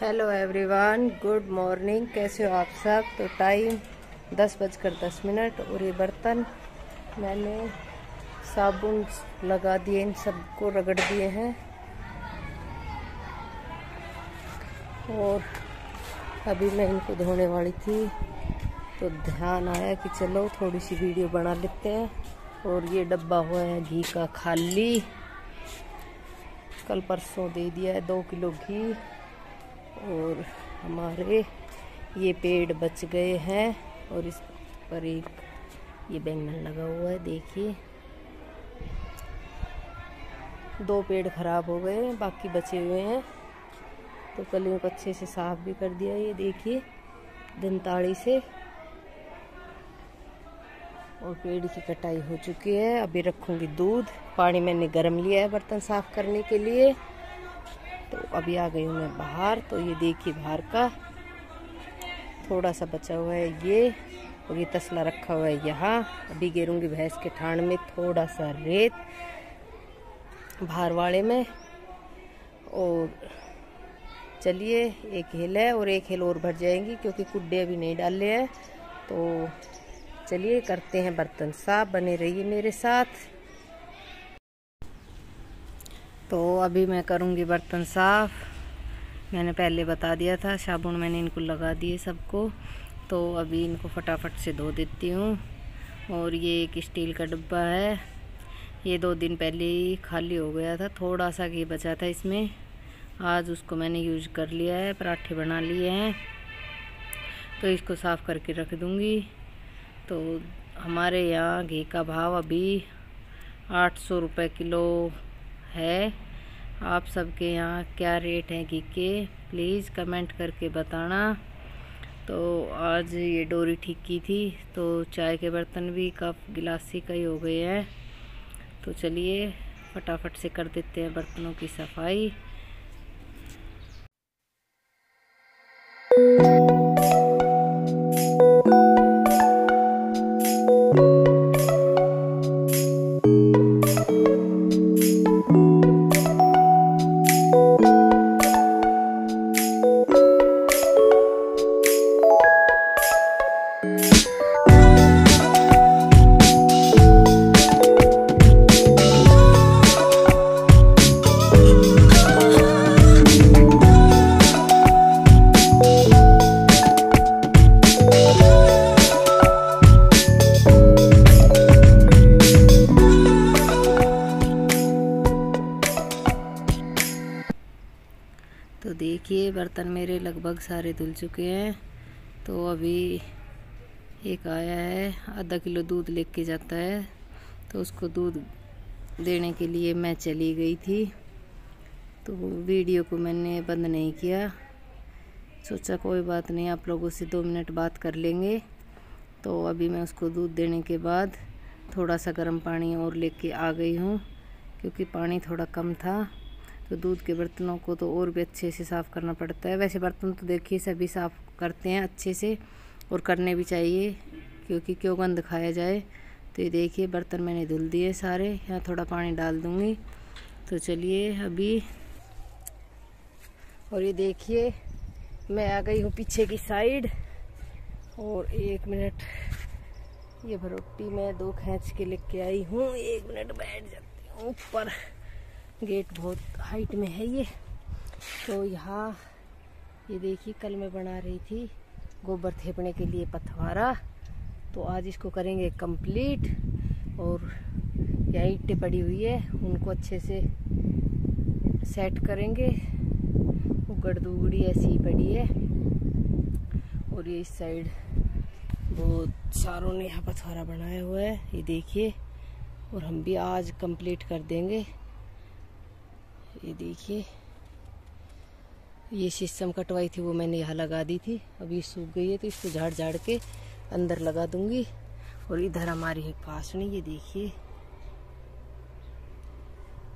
Hello everyone good morning कैसे हो आप सब? तो टाइम दस बजकर दस मिनट और ये बर्तन मैंने साबुन लगा दिए, इन सबको रगड़ दिए हैं। और अभी मैं इनको धोने वाली थी तो ध्यान आया कि चलो थोड़ी सी वीडियो बना लेते हैं। और ये डब्बा हुआ है घी का खाली। कल परसों दे दिया है दो किलो घी। और हमारे ये पेड़ बच गए हैं और इस पर एक ये बैंगन लगा हुआ है, देखिए। दो पेड़ खराब हो गए हैं, बाकी बचे हुए हैं। तो कलियों को अच्छे से साफ़ भी कर दिया, ये देखिए दंताड़ी से। और पेड़ की कटाई हो चुकी है। अभी रखूँगी दूध। पानी मैंने गर्म लिया है बर्तन साफ़ करने के लिए। तो अभी आ गई हूँ मैं बाहर। तो ये देखिए बाहर का। थोड़ा सा बचा हुआ है ये। और ये तसला रखा हुआ है यहाँ। अभी गेरूँगी भैंस के ठाण में थोड़ा सा रेत। वाले में। और चलिए, एक हिल है और एक हिल और भर जाएँगी क्योंकि कुड्डे अभी नहीं डाले हैं। तो चलिए करते हैं बर्तन साफ़, बने रहिए मेरे साथ। तो अभी मैं करूँगी बर्तन साफ़। मैंने पहले बता दिया था, साबुन मैंने इनको लगा दिए सबको। तो अभी इनको फटाफट से धो देती हूँ। और ये एक स्टील का डब्बा है। ये दो दिन पहले ही खाली हो गया था थोड़ा सा घी बचा था इसमें। आज उसको मैंने यूज़ कर लिया है, पराठे बना लिए हैं। तो इसको साफ़ करके रख दूँगी। तो हमारे यहाँ घी का भाव अभी आठ सौ रुपये किलो है। आप सबके यहाँ क्या रेट है घी के? प्लीज़ कमेंट करके बताना। तो आज ये डोरी ठीक की थी तो चाय के बर्तन भी कप गिलासी का ही हो गए हैं। तो चलिए फटाफट से कर देते हैं बर्तनों की सफ़ाई। देखिए, बर्तन मेरे लगभग सारे धुल चुके हैं। तो अभी एक आया है, आधा किलो दूध लेके जाता है। तो उसको दूध देने के लिए मैं चली गई थी। तो वीडियो को मैंने बंद नहीं किया। सोचा कोई बात नहीं, आप लोगों से दो मिनट बात कर लेंगे। तो अभी मैं उसको दूध देने के बाद थोड़ा सा गर्म पानी और लेके आ गई हूँ, क्योंकि पानी थोड़ा कम था। तो दूध के बर्तनों को तो और भी अच्छे से साफ़ करना पड़ता है। वैसे बर्तन तो देखिए सभी साफ़ करते हैं अच्छे से और करने भी चाहिए, क्योंकि क्यों गंद खाया जाए। तो ये देखिए बर्तन मैंने धुल दिए सारे, यहाँ थोड़ा पानी डाल दूँगी। तो चलिए अभी, और ये देखिए मैं आ गई हूँ पीछे की साइड। और एक मिनट, ये भरोटी मैं दो खींच के लेके आई हूँ, एक मिनट बैठ जाती हूँ ऊपर। गेट बहुत हाइट में है ये। तो यहाँ, ये देखिए, कल मैं बना रही थी गोबर थेपने के लिए पथवारा। तो आज इसको करेंगे कंप्लीट और यहाँ ईटें पड़ी हुई है, उनको अच्छे से सेट करेंगे। उगड़ दुगड़ी ऐसी ही पड़ी है और ये इस साइड बहुत सारों ने यहाँ पथवारा बनाया हुआ है, ये देखिए। और हम भी आज कंप्लीट कर देंगे। ये देखिए, ये शीशम कटवाई थी, वो मैंने यहाँ लगा दी थी। अभी सूख गई है तो इसको झाड़ झाड़ के अंदर लगा दूँगी। और इधर हमारी है पासनी, ये देखिए।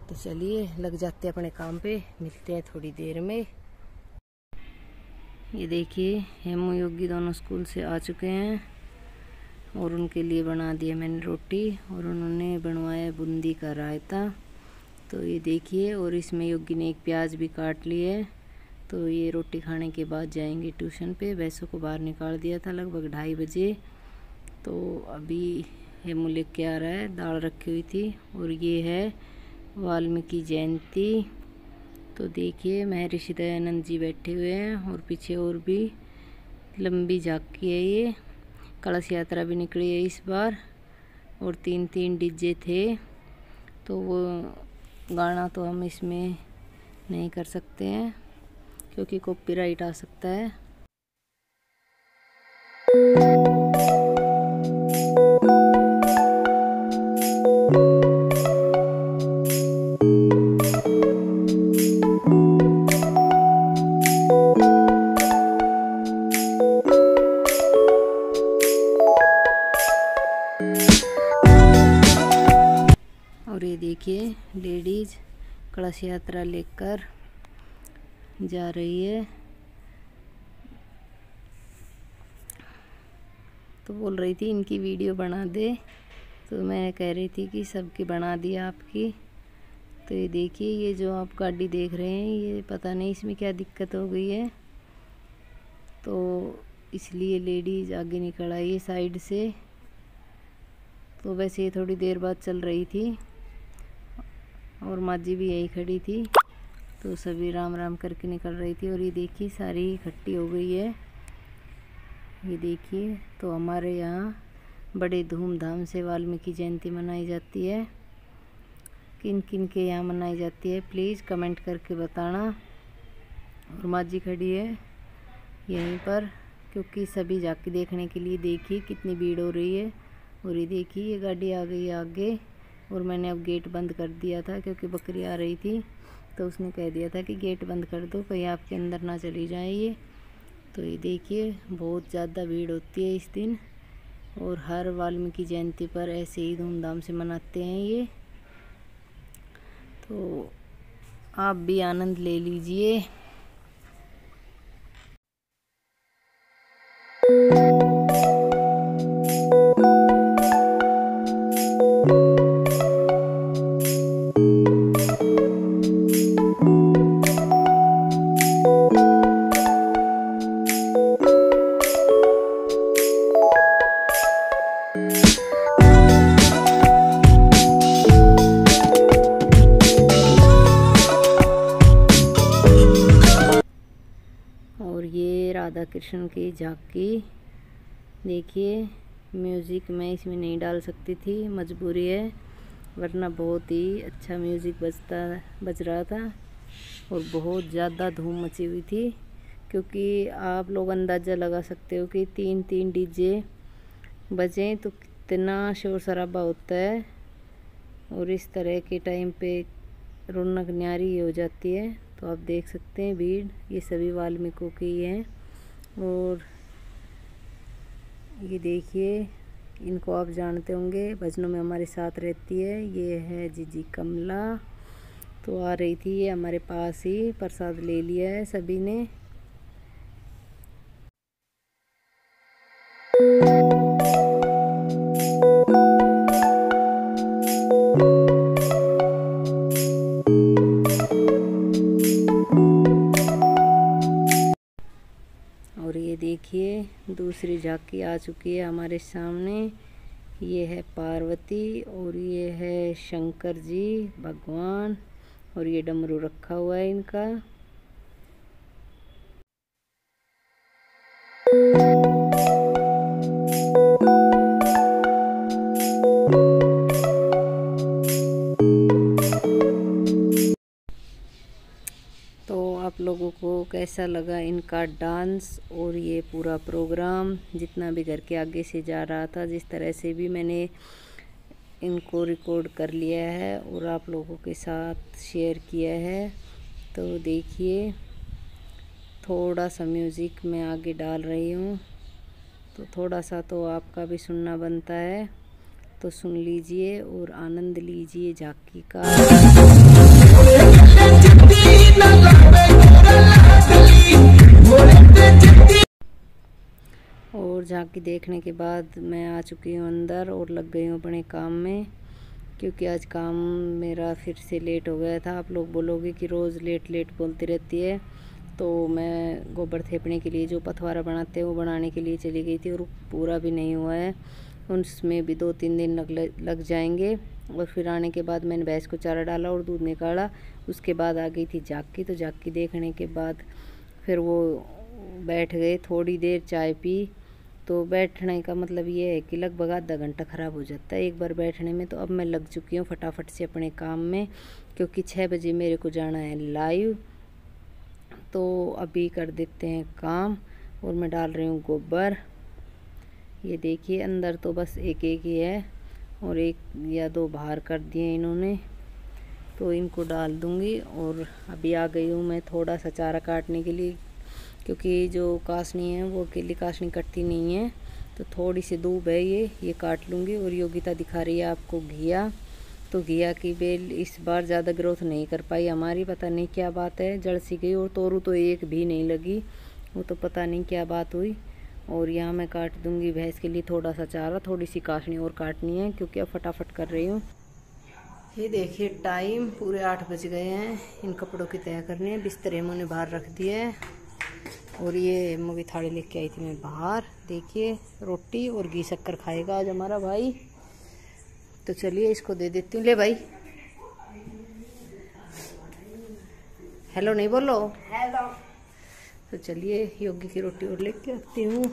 तो चलिए, लग जाते हैं अपने काम पे, मिलते हैं थोड़ी देर में। ये देखिए, हेमू योगी दोनों स्कूल से आ चुके हैं। और उनके लिए बना दिया मैंने रोटी, और उन्होंने बनवाया बूंदी का रायता। तो ये देखिए और इसमें योगी ने एक प्याज भी काट लिया है तो ये रोटी खाने के बाद जाएँगे ट्यूशन पे। वैसों को बाहर निकाल दिया था लगभग ढाई बजे। तो अभी हेमू लेके आ रहा है? दाल रखी हुई थी और ये है वाल्मीकि जयंती। तो देखिए, महर्षि दयानंद जी बैठे हुए हैं और पीछे और भी लंबी झांकी है ये। कलश यात्रा भी निकली है इस बार और तीन तीन डीजे थे। तो वो गाना तो हम इसमें नहीं कर सकते हैं क्योंकि कॉपीराइट आ सकता है। लेडीज़ कलश यात्रा लेकर जा रही है। तो बोल रही थी, इनकी वीडियो बना दे। तो मैं कह रही थी कि सबकी बना दी आपकी। तो ये देखिए, ये जो आप गाड़ी देख रहे हैं, ये पता नहीं इसमें क्या दिक्कत हो गई है। तो इसलिए लेडीज़ आगे निकल आई है साइड से। तो वैसे ये थोड़ी देर बाद चल रही थी। और माजी भी यही खड़ी थी। तो सभी राम राम करके निकल रही थी और ये देखिए, सारी इकट्ठी हो गई है। ये देखिए तो हमारे यहाँ बड़े धूमधाम से वाल्मीकि जयंती मनाई जाती है। किन किन के यहाँ मनाई जाती है प्लीज़ कमेंट करके बताना। और माजी खड़ी है यहीं पर, क्योंकि सभी जाके देखने के लिए देखिए कितनी भीड़ हो रही है। और ये देखिए, ये गाड़ी आ गई आगे। और मैंने अब गेट बंद कर दिया था क्योंकि बकरी आ रही थी तो उसने कह दिया था कि गेट बंद कर दो, कहीं आपके अंदर ना चली जाए ये। तो ये देखिए, बहुत ज़्यादा भीड़ होती है इस दिन और हर वाल्मीकि जयंती पर ऐसे ही धूमधाम से मनाते हैं ये। तो आप भी आनंद ले लीजिए। और ये राधा कृष्ण की झांकी। देखिए, म्यूज़िक मैं इसमें नहीं डाल सकती थी, मजबूरी है, वरना बहुत ही अच्छा म्यूज़िक बजता, बज रहा था और बहुत ज़्यादा धूम मची हुई थी, क्योंकि आप लोग अंदाज़ा लगा सकते हो कि तीन तीन डीजे बजें तो कितना शोर शराबा होता है और इस तरह के टाइम पे रौनक न्यारी हो जाती है। तो आप देख सकते हैं भीड़, ये सभी वाल्मीकों की हैं। और ये देखिए, इनको आप जानते होंगे, भजनों में हमारे साथ रहती है। ये है जीजी कमला। तो आ रही थी, ये हमारे पास ही, प्रसाद ले लिया है सभी ने। दूसरी झांकी आ चुकी है हमारे सामने। ये है पार्वती और ये है शंकर जी, भगवान, और ये डमरू रखा हुआ है इनका। कैसा लगा इनका डांस और ये पूरा प्रोग्राम जितना भी घर के आगे से जा रहा था, जिस तरह से भी मैंने इनको रिकॉर्ड कर लिया है और आप लोगों के साथ शेयर किया है। तो देखिए, थोड़ा सा म्यूज़िक मैं आगे डाल रही हूँ। तो थोड़ा सा तो आपका भी सुनना बनता है। तो सुन लीजिए और आनंद लीजिए झाकी का। और झांकी देखने के बाद मैं आ चुकी हूँ अंदर और लग गई हूँ अपने काम में, क्योंकि आज काम मेरा फिर से लेट हो गया था। आप लोग बोलोगे कि रोज़ लेट लेट बोलती रहती है तो मैं गोबर थेपने के लिए जो पथवारा बनाते हैं वो बनाने के लिए चली गई थी और पूरा भी नहीं हुआ है। उसमें भी दो तीन दिन लग लग जाएँगे और फिर आने के बाद मैंने भैंस को चारा डाला और दूध निकाला। उसके बाद आ गई थी जाकी तो जाकी देखने के बाद फिर वो बैठ गए, थोड़ी देर चाय पी। तो बैठने का मतलब ये है कि लगभग आधा घंटा ख़राब हो जाता है एक बार बैठने में। तो अब मैं लग चुकी हूँ फटाफट से अपने काम में, क्योंकि छः बजे मेरे को जाना है लाइव तो अभी कर देते हैं काम और मैं डाल रही हूँ गोबर। ये देखिए, अंदर तो बस एक एक ही है और एक या दो बाहर कर दिए इन्होंने। तो इनको डाल दूँगी और अभी आ गई हूँ मैं थोड़ा सा चारा काटने के लिए। क्योंकि जो कासनी है, वो अकेली कासनी कटती नहीं है। तो थोड़ी सी दूब है ये ये काट लूँगी और योगिता दिखा रही है आपको घिया। तो घिया की बेल इस बार ज़्यादा ग्रोथ नहीं कर पाई हमारी, पता नहीं क्या बात है जड़ सी गई और तोरू तो एक भी नहीं लगी। वो तो पता नहीं क्या बात हुई। और यहाँ मैं काट दूँगी भैंस के लिए थोड़ा सा चारा थोड़ी सी काटनी और काटनी है, क्योंकि अब फटाफट कर रही हूँ। ये देखिए टाइम पूरे आठ बज गए हैं। इन कपड़ों की तय करनी है, बिस्तर हमने बाहर रख दिए और ये मुझे थाली लेके आई थी मैं बाहर। देखिए रोटी और घी शक्कर खाएगा आज हमारा भाई। तो चलिए इसको दे देती हूँ। ले भाई। हेलो नहीं बोलो? हेलो तो चलिए योगी की रोटी और लेके आती हूँ।